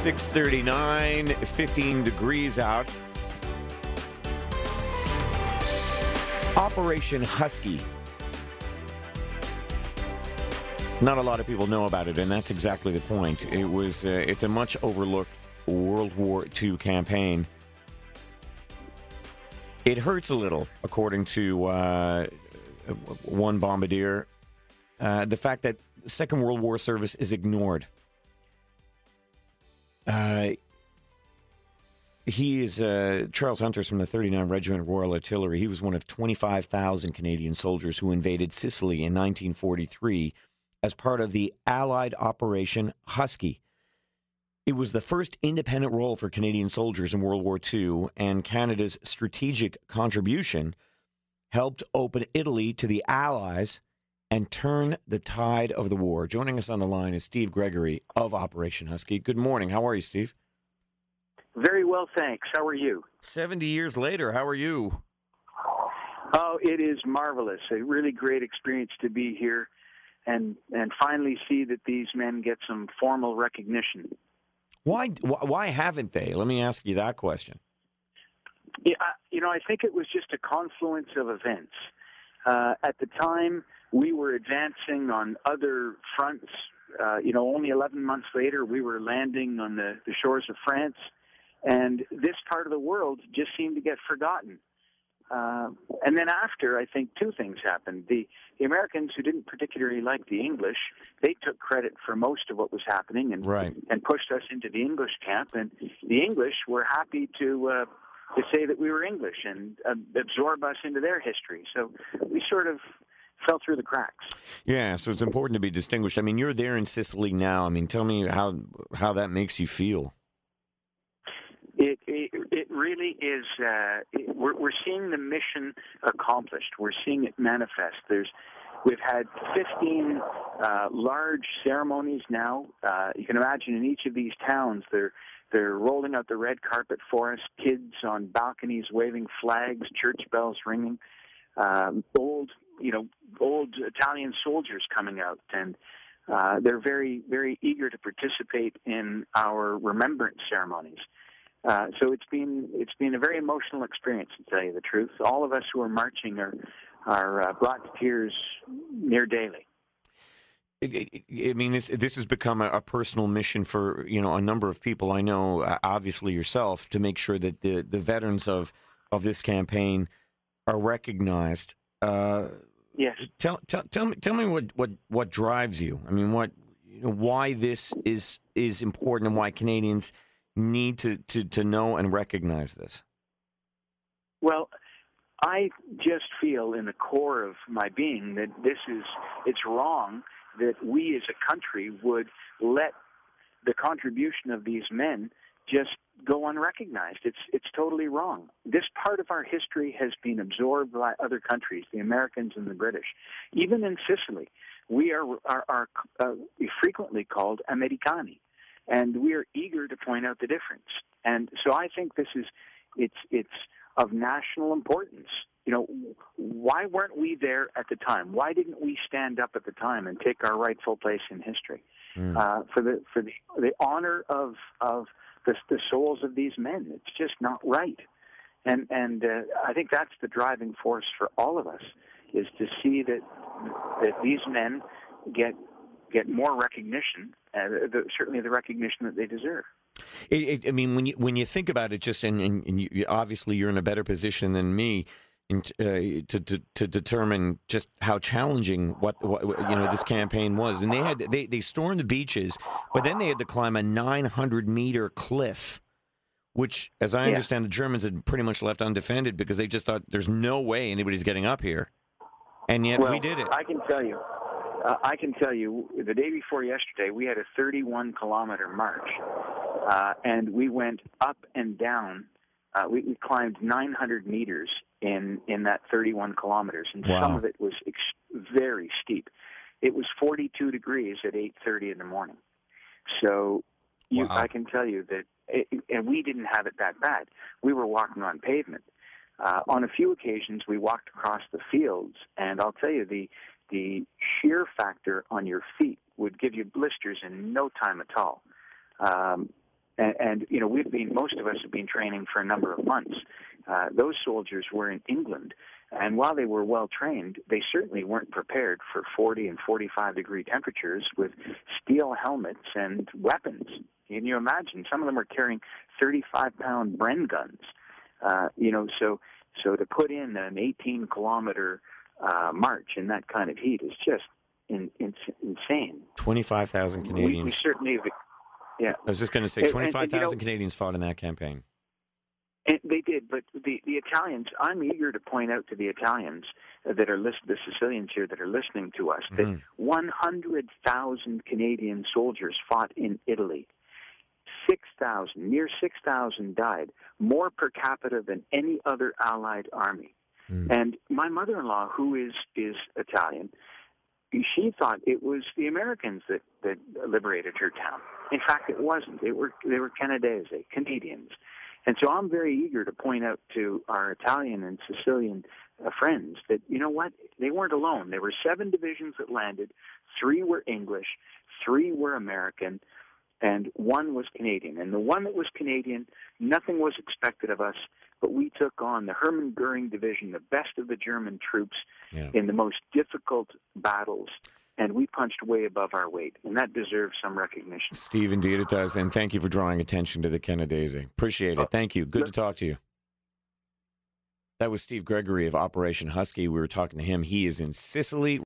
639, 15 degrees out. Operation Husky. Not a lot of people know about it, and that's exactly the point. It was uh, it's a much overlooked World War II campaign. It hurts a little, according to uh, one bombardier, uh, the fact that Second World War service is ignored. Uh, he is uh, Charles Hunter's from the 39 Regiment Royal Artillery. He was one of 25,000 Canadian soldiers who invaded Sicily in 1943 as part of the Allied Operation Husky. It was the first independent role for Canadian soldiers in World War II, and Canada's strategic contribution helped open Italy to the Allies and turn the tide of the war. Joining us on the line is Steve Gregory of Operation Husky. Good morning. How are you, Steve? Very well, thanks. How are you? 70 years later, how are you? Oh, it is marvelous. A really great experience to be here and and finally see that these men get some formal recognition. Why why haven't they? Let me ask you that question. Yeah, you know, I think it was just a confluence of events. Uh, at the time, we were advancing on other fronts. Uh, you know, only 11 months later, we were landing on the, the shores of France, and this part of the world just seemed to get forgotten. Uh, and then after, I think two things happened. The, the Americans who didn't particularly like the English, they took credit for most of what was happening and right. and pushed us into the English camp. And the English were happy to uh, to say that we were English and uh, absorb us into their history. So we sort of fell through the cracks. Yeah, so it's important to be distinguished. I mean, you're there in Sicily now. I mean, tell me how how that makes you feel. It it, it really is. Uh, it, we're we're seeing the mission accomplished. We're seeing it manifest. There's We've had 15 uh, large ceremonies now. Uh, you can imagine in each of these towns, they're they're rolling out the red carpet for us. Kids on balconies waving flags, church bells ringing. Um, old, you know, old Italian soldiers coming out, and uh, they're very, very eager to participate in our remembrance ceremonies. Uh, so it's been it's been a very emotional experience, to tell you the truth. All of us who are marching are are uh, brought to tears near daily. I mean, this this has become a, a, personal mission for you know a number of people. I know, uh, obviously yourself, to make sure that the, the veterans of of this campaign are recognized. Uh. Tell, tell tell me tell me what, what, what drives you. I mean, what you know, why this is is important and why Canadians need to, to, to know and recognize this. Well, I just feel in the core of my being that this is it's wrong that we as a country would let the contribution of these men just go unrecognized. It's it's totally wrong. This part of our history has been absorbed by other countries, the Americans and the British. Even in Sicily, we are are, are uh, frequently called Americani, and we are eager to point out the difference. And so I think this is it's it's of national importance you know, why weren't we there at the time? Why didn't we stand up at the time and take our rightful place in history mm. uh, for the for the the honor of of the, the souls of these men? It's just not right, and and uh, I think that's the driving force for all of us is to see that that these men get get more recognition, uh, the, certainly the recognition that they deserve. It, it, I mean, when you when you think about it, just and, and, you, obviously you're in a better position than me in, uh, to, to to determine just how challenging what, what, you know this campaign was, and they had they they stormed the beaches, but then they had to climb a 900 meter cliff, which, as I yeah. understand, the Germans had pretty much left undefended because they just thought there's no way anybody's getting up here, and yet well, we did it. I can tell you. Uh, I can tell you, the day before yesterday, we had a 31 kilometer march, uh, and we went up and down uh, we, we climbed 900 meters in in that 31 kilometers, and wow. some of it was ex- very steep. It was 42 degrees at 8:30 in the morning. So, you, wow. I can tell you that, it, and we didn't have it that bad. We were walking on pavement. Uh, on a few occasions, we walked across the fields, and I'll tell you the the shear factor on your feet would give you blisters in no time at all. Um, And, and you know, we've been most of us have been training for a number of months. Uh, those soldiers were in England, and while they were well trained, they certainly weren't prepared for 40 and 45 degree temperatures with steel helmets and weapons. Can you imagine? Some of them were carrying 35 pound Bren guns. Uh, you know, so so to put in an 18 kilometer uh, march in that kind of heat is just in, in, insane. 25,000 Canadians. We, we certainly have, yeah. I was just going to say 25,000 you know, Canadians fought in that campaign. And they did, but the the Italians. I'm eager to point out to the Italians that are list, the Sicilians here that are listening to us that mm-hmm. 100,000 Canadian soldiers fought in Italy. 6,000, near 6,000 died, more per capita than any other Allied army. Mm. And my mother-in-law, who is is Italian, she thought it was the Americans that that liberated her town. In fact, it wasn't. They were they were Canadese, Canadians. And so I'm very eager to point out to our Italian and Sicilian uh, friends that you know what they weren't alone. There were seven divisions that landed. Three were English, three were American, and one was Canadian. And the one that was Canadian, nothing was expected of us, but we took on the Hermann Goering Division, the best of the German troops, yeah. in the most difficult battles. And we punched way above our weight, and that deserves some recognition. Steve, indeed it does. And thank you for drawing attention to the Canadese. Appreciate it. Oh, thank you. Good to talk to you. That was Steve Gregory of Operation Husky. We were talking to him. He is in Sicily.